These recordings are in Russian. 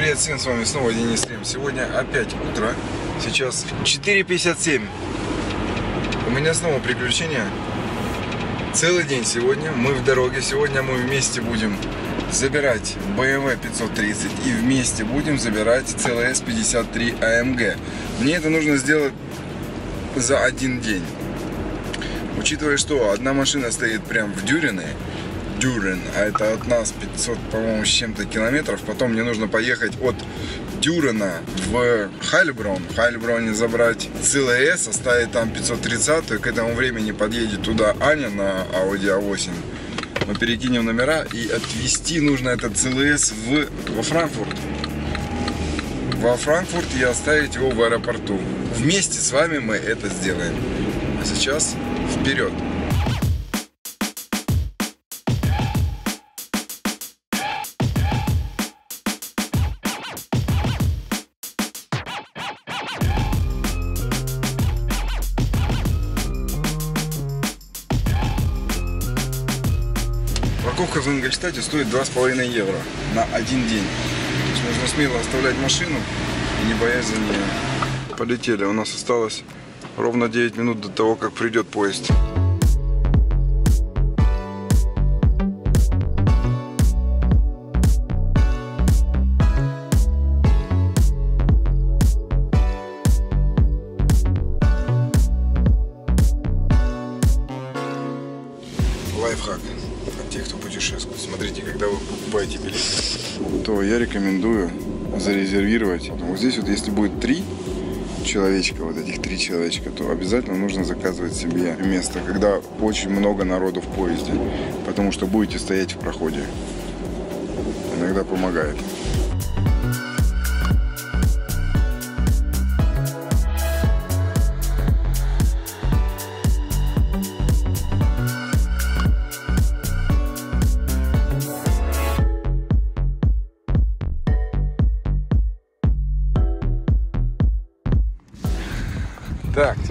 Привет всем, с вами снова Денис Лем. Сегодня опять утро. Сейчас 4.57. У меня снова приключения. Целый день сегодня. Мы в дороге. Сегодня мы вместе будем забирать BMW 530 и вместе будем забирать CLS 53 AMG. Мне это нужно сделать за один день. Учитывая, что одна машина стоит прям в Дюрине, Дюрен, а это от нас 500, по-моему, с чем-то километров. Потом мне нужно поехать от Дюрена в Хайльброн. В Хайльброне забрать CLS, оставить там 530, и к этому времени подъедет туда Аня на Audi A8. Мы перекинем номера и отвезти нужно этот CLS в, во Франкфурт. Во Франкфурт и оставить его в аэропорту. Вместе с вами мы это сделаем. А сейчас вперед! Парковка в Ингольштате стоит 2,5 евро на один день. То есть нужно смело оставлять машину и не бояться за нее. Полетели. У нас осталось ровно 9 минут до того, как придет поезд. Рекомендую зарезервировать. Вот здесь вот, если будет три человечка, вот этих три человечка, то обязательно нужно заказывать себе место, когда очень много народу в поезде, потому что будете стоять в проходе. Иногда помогает.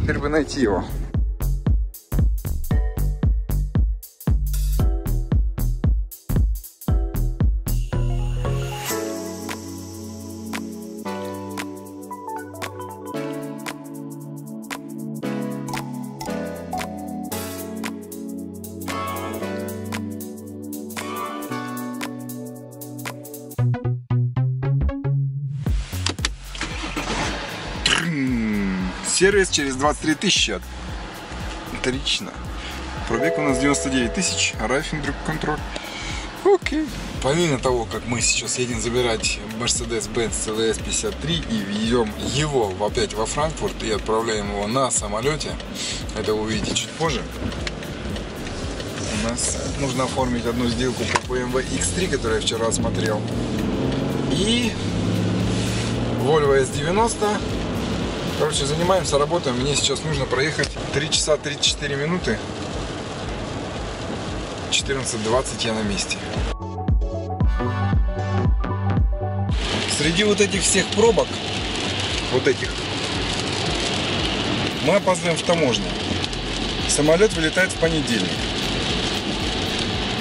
Теперь бы найти его. Сервис через 23 тысячи. Отлично. Пробег у нас 99 тысяч. Райфинг контроль. Окей. Помимо того, как мы сейчас едем забирать Mercedes-Benz CLS 53 и везем его опять во Франкфурт и отправляем его на самолете, это вы увидите чуть позже, у нас нужно оформить одну сделку по BMW X3, которую я вчера смотрел, и Volvo S90 Короче, занимаемся, работаем. Мне сейчас нужно проехать 3 часа 34 минуты. 14.20 я на месте. Среди вот этих всех пробок, вот этих, мы опаздываем в таможню. Самолет вылетает в понедельник.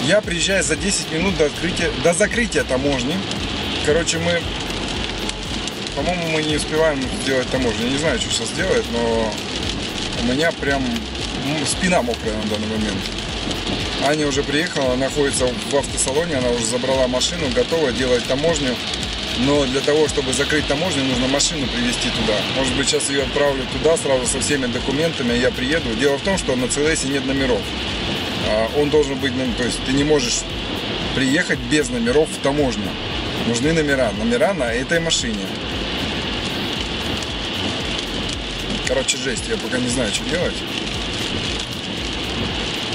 Я приезжаю за 10 минут до, открытия, до закрытия таможни. Короче, мы по-моему, мы не успеваем сделать таможню. Я не знаю, что сейчас делает, но у меня прям спина мокрая на данный момент. Аня уже приехала, находится в автосалоне, она уже забрала машину, готова делать таможню. Но для того, чтобы закрыть таможню, нужно машину привезти туда. Может быть, сейчас ее отправлю туда сразу со всеми документами, я приеду. Дело в том, что на CLS нет номеров. А, он должен быть, то есть ты не можешь приехать без номеров в таможню. Нужны номера. Номера на этой машине. Короче, жесть. Я пока не знаю, что делать.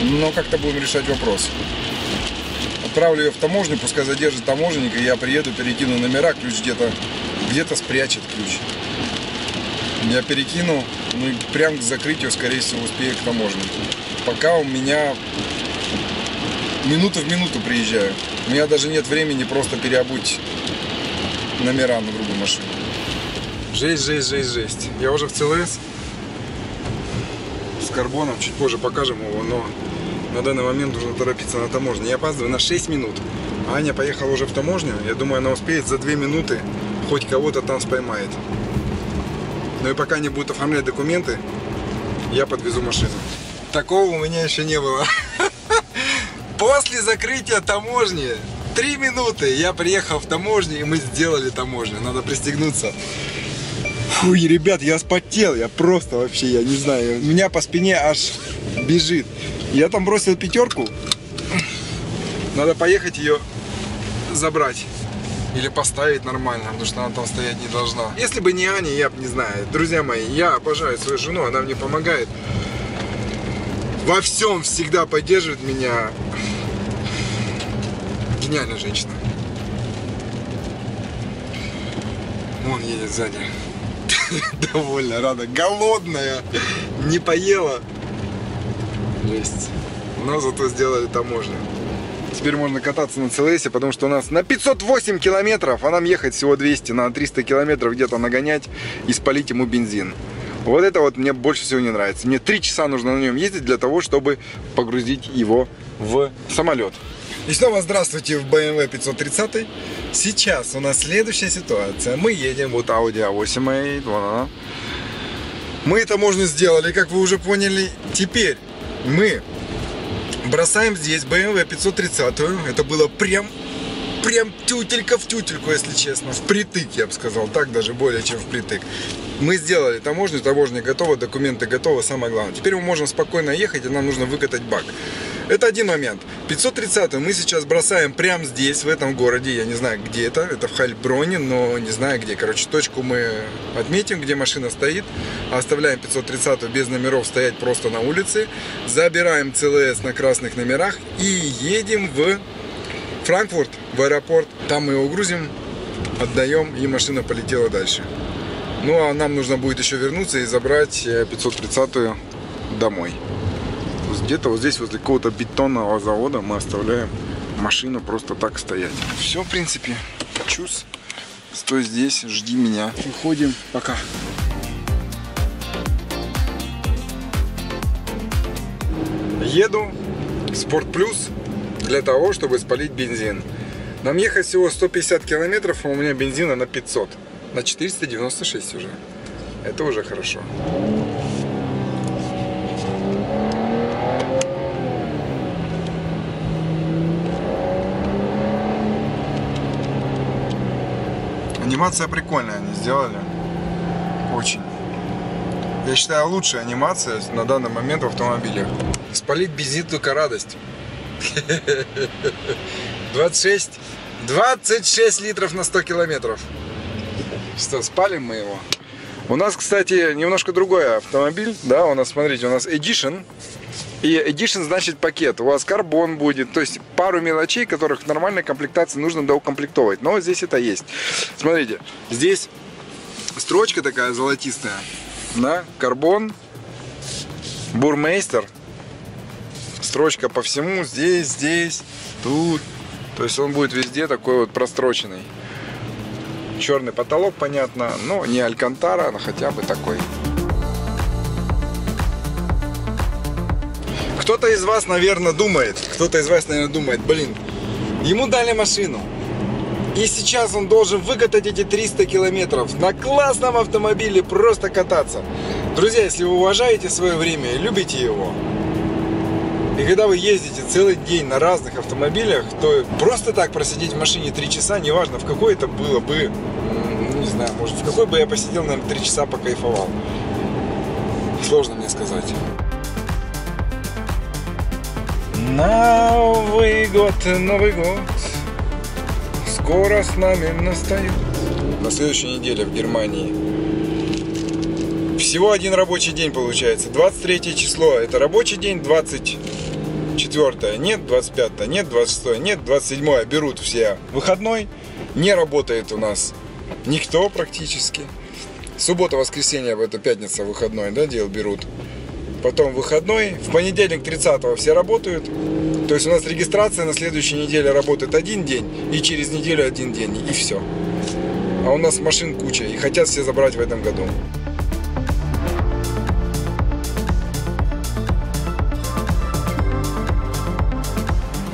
Но как-то будем решать вопрос. Отправлю ее в таможню, пускай задержит таможенника, я приеду, перекину номера, ключ где-то где-то спрячет ключ. Я перекину, ну и прям к закрытию, скорее всего, успею к таможне. Пока у меня минута в минуту приезжаю. У меня даже нет времени просто переобуть номера на другую машину. Жесть, жесть, жесть, жесть. Я уже в ЦЛС с карбоном, чуть позже покажем его, но на данный момент нужно торопиться на таможне. Я опаздываю на 6 минут. Аня поехала уже в таможню. Я думаю, она успеет за две минуты хоть кого-то там споймает. Ну и пока не будут оформлять документы, я подвезу машину. Такого у меня еще не было. После закрытия таможни три минуты я приехал в таможню и мы сделали таможню. Надо пристегнуться. Фу, ребят, я спотел, я просто вообще, я не знаю, у меня по спине аж бежит. Я там бросил пятерку, надо поехать ее забрать. Или поставить нормально, потому что она там стоять не должна. Если бы не Аня, я бы не знаю. Друзья мои, я обожаю свою жену, она мне помогает. Во всем всегда поддерживает меня. Гениальная женщина. Вон едет сзади. Довольно рада. Голодная. Не поела. Жесть. Но зато сделали таможню. Теперь можно кататься на ЦЛС, потому что у нас на 508 километров, а нам ехать всего 200, на 300 километров где-то нагонять и спалить ему бензин. Вот это вот мне больше всего не нравится. Мне 3 часа нужно на нем ездить для того, чтобы погрузить его в самолет. И снова здравствуйте в BMW 530. Сейчас у нас следующая ситуация. Мы едем, вот Audi A8, вон она. Мы это можно сделали, как вы уже поняли. Теперь мы бросаем здесь BMW 530. Это было прям прям тютелька в тютельку, если честно. Впритык, я бы сказал. Так даже более, чем впритык. Мы сделали таможню, таможня готова, документы готовы, самое главное. Теперь мы можем спокойно ехать, и нам нужно выкатать бак. Это один момент. 530 мы сейчас бросаем прямо здесь, в этом городе. Я не знаю, где это. Это в Хальброне, но не знаю где. Короче, точку мы отметим, где машина стоит. Оставляем 530 без номеров стоять просто на улице. Забираем ЦЛС на красных номерах и едем в Франкфурт, в аэропорт. Там мы его грузим, отдаем, и машина полетела дальше. Ну, а нам нужно будет еще вернуться и забрать 530 домой где-то вот здесь возле какого-то бетонного завода мы оставляем машину просто так стоять. Все, в принципе, чус. Стой здесь, жди меня. Уходим. Пока. Еду Спорт Плюс для того, чтобы спалить бензин. Нам ехать всего 150 километров, а у меня бензина на 500. На 496 уже. Это уже хорошо. Анимация прикольная они сделали. Очень. Я считаю, лучшая анимация на данный момент в автомобилях. Спалить бензин только радость. 26, 26 литров на 100 километров. Что, спалим мы его? У нас, кстати, немножко другой автомобиль. Да, у нас, смотрите, у нас Edition. И Edition значит пакет. У вас карбон будет. То есть пару мелочей, которых в нормальной комплектации нужно доукомплектовать. Но здесь это есть. Смотрите, здесь строчка такая золотистая. На карбон. Бурмейстер. Строчка по всему. Здесь, здесь, тут. То есть он будет везде такой вот простроченный. Черный потолок, понятно, но не Алькантара, но хотя бы такой. Кто-то из вас, наверное, думает, кто-то из вас, наверное, думает, блин, ему дали машину. И сейчас он должен выкатать эти 300 километров на классном автомобиле, просто кататься. Друзья, если вы уважаете свое время любите его, и когда вы ездите целый день на разных автомобилях, то просто так просидеть в машине 3 часа, неважно, в какой это было бы, не знаю, может, в какой бы я посидел, наверное, 3 часа покайфовал. Сложно мне сказать. Новый год, Новый год. Скоро с нами настает. На следующей неделе в Германии. Всего один рабочий день получается. 23 число. Это рабочий день 24 нет 25 нет 26 нет 27 берут все выходной Не работает у нас никто практически Суббота, воскресенье, это пятница, выходной, да, дел берут потом выходной. В понедельник 30 все работают. То есть у нас регистрация на следующей неделе работает один день, и через неделю один день, и все. А у нас машин куча, и хотят все забрать в этом году.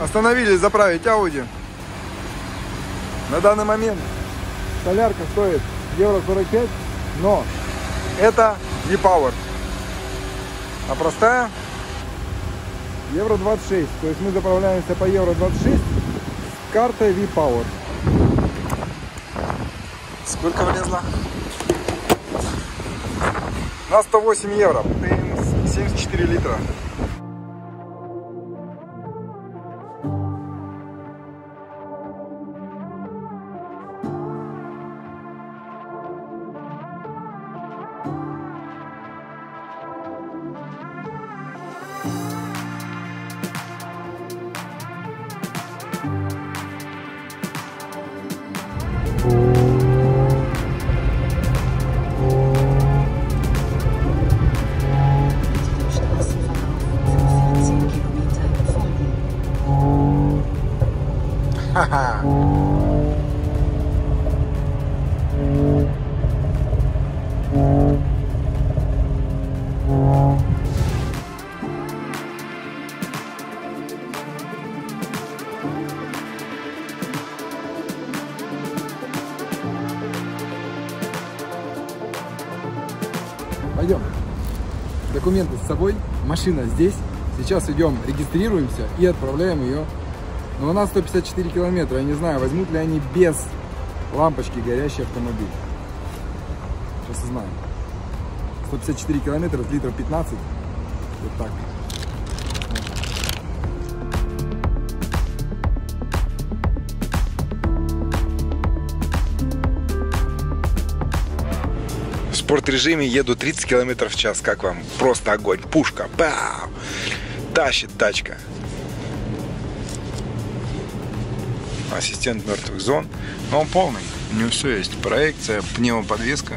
Остановились заправить Audi. На данный момент солярка стоит евро 45, но это V-Power. А простая евро 26. То есть мы заправляемся по евро 26 с картой V-Power. Сколько влезло? На 108 евро. 74 литра. Документы с собой, машина здесь. Сейчас идем, регистрируемся и отправляем ее. Но у нас 154 километра. Я не знаю, возьмут ли они без лампочки горящий автомобиль. Сейчас узнаем. 154 километра, литров 15. Вот так. Спорт-режиме еду 30 километров в час. Как вам? Просто огонь. Пушка. Бау! Тащит тачка. Ассистент мертвых зон. Но он полный. У него все есть. Проекция, пневмоподвеска.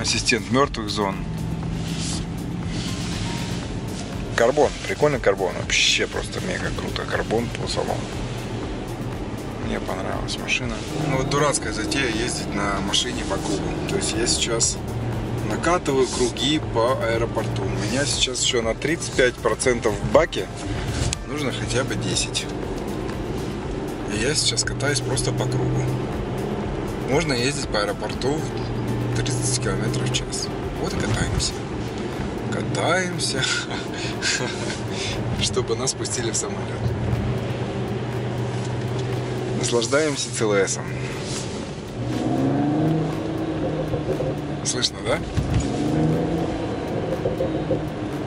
Ассистент мертвых зон. Карбон. Прикольный карбон. Вообще просто мега круто. Карбон по салону. Мне понравилась машина. Ну вот дурацкая затея ездить на машине по кругу. То есть я сейчас накатываю круги по аэропорту. У меня сейчас еще на 35% в баке нужно хотя бы 10. И я сейчас катаюсь просто по кругу. Можно ездить по аэропорту 30 км в час. Вот и катаемся. Катаемся, чтобы нас пустили в самолет. Наслаждаемся ЦЛСом. Слышно, да?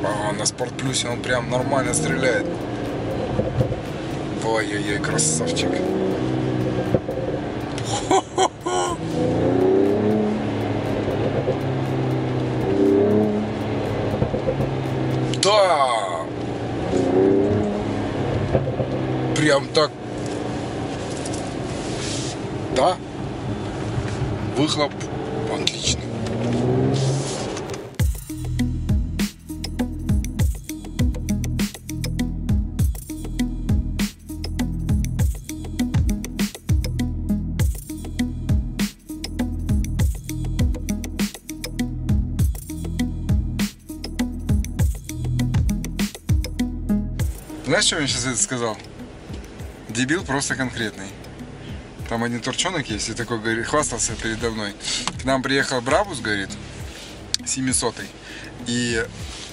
А, на Спорт Плюсе он прям нормально стреляет. Ой-ой-ой, красавчик. Да! Прям так. Да? Выхлоп отличный. Знаешь, что я сейчас это сказал? Дебил просто конкретный. Там один турчонок есть, и такой говорит, хвастался передо мной. К нам приехал Брабус, говорит, 700 И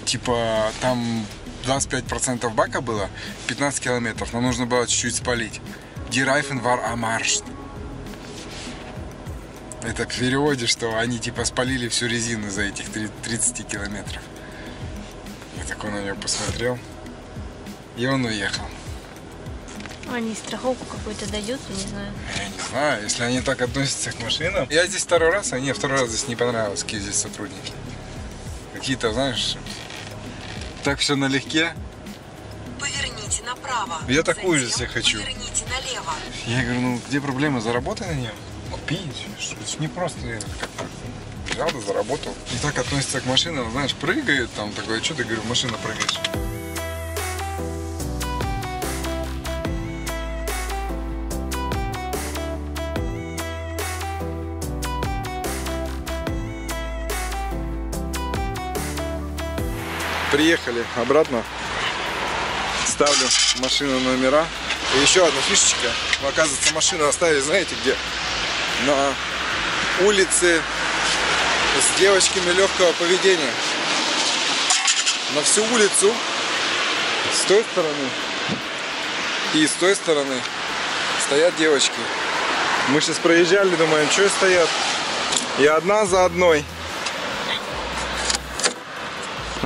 типа там 25% бака было, 15 километров. Нам нужно было чуть-чуть спалить. War am Arsch. Это в переводе, что они типа спалили всю резину за этих 30 километров. Я такой на него посмотрел. И он уехал. Они страховку какую-то дают, я не знаю. Я не знаю, если они так относятся к машинам. Я здесь второй раз, а мне второй раз здесь не понравилось, какие здесь сотрудники. Какие-то, знаешь, так все налегке. Поверните направо. Я такую же себе хочу. Поверните налево. Я говорю, ну где проблема, заработай на нем. Купи, это не просто как-то взял да заработал. И так относятся к машинам, знаешь, прыгает там такое, что ты, говорю, машина прыгаешь. Приехали обратно. Ставлю машину номера. И еще одна фишечка. Оказывается, машину оставили, знаете где? На улице с девочками легкого поведения. На всю улицу с той стороны и с той стороны стоят девочки. Мы сейчас проезжали, думаем, что стоят. И одна за одной.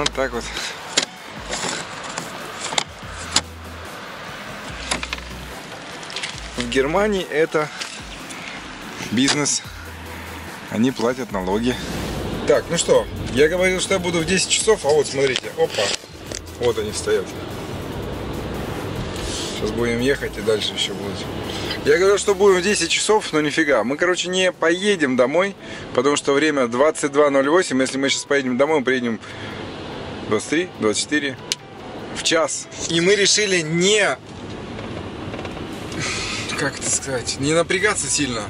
Вот так вот. В Германии это бизнес. Они платят налоги. Так, ну что, я говорил, что я буду в 10 часов, а вот смотрите, опа, вот они стоят. Сейчас будем ехать и дальше еще будет. Я говорю, что будем в 10 часов, но нифига. Мы, короче, не поедем домой, потому что время 22.08. Если мы сейчас поедем домой, мы приедем 23, 24 в час. И мы решили не, как это сказать, не напрягаться сильно,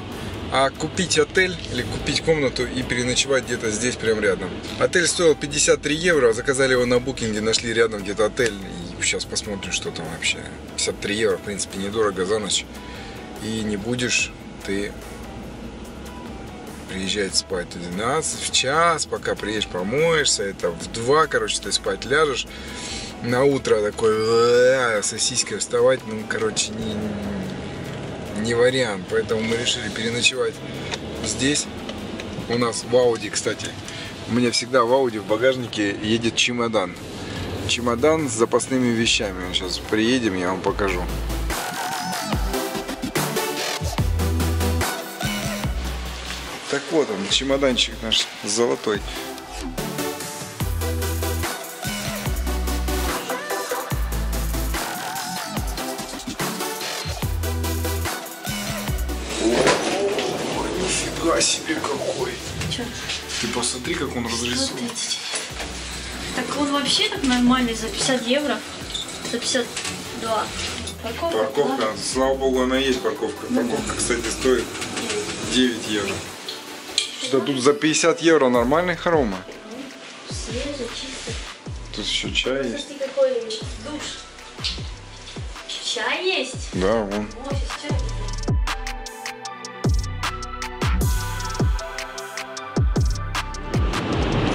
а купить отель или купить комнату и переночевать где-то здесь прям рядом. Отель стоил 53 евро, заказали его на букинге, нашли рядом где-то отель. И сейчас посмотрим, что там вообще. 53 евро, в принципе, недорого за ночь. И не будешь ты приезжать спать в 12, в час, пока приедешь, помоешься, это в 2, короче, ты спать ляжешь. На утро такой «Э, сосиской вставать, ну, короче, не, не вариант. Поэтому мы решили переночевать здесь. У нас в Ауди, кстати. У меня всегда в Ауди в багажнике едет чемодан. Чемодан с запасными вещами. Сейчас приедем, я вам покажу. Вот он, чемоданчик наш золотой. О, нифига себе какой. Чё? Ты посмотри, как он разрисован. Так он вообще так нормальный за 50 евро. За 52. Парковка. Парковка, слава богу, она есть парковка. Парковка, кстати, стоит 9 евро. Да тут за 50 евро нормальный хорома. Свежий, чистый. Тут еще чай есть. Смотри, какой душ. Чай есть? Да, вон. О, сейчас чай.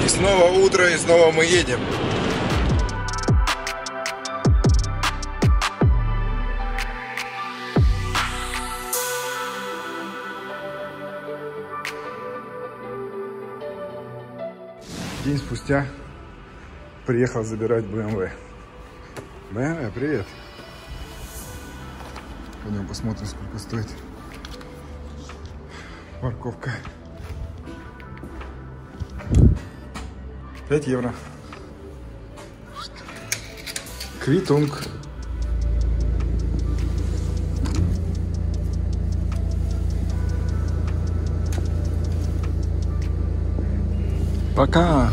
И снова утро, и снова мы едем. Спустя приехал забирать BMW. BMW, привет. Пойдем посмотрим, сколько стоит парковка. 5 евро. Квитунг. Пока.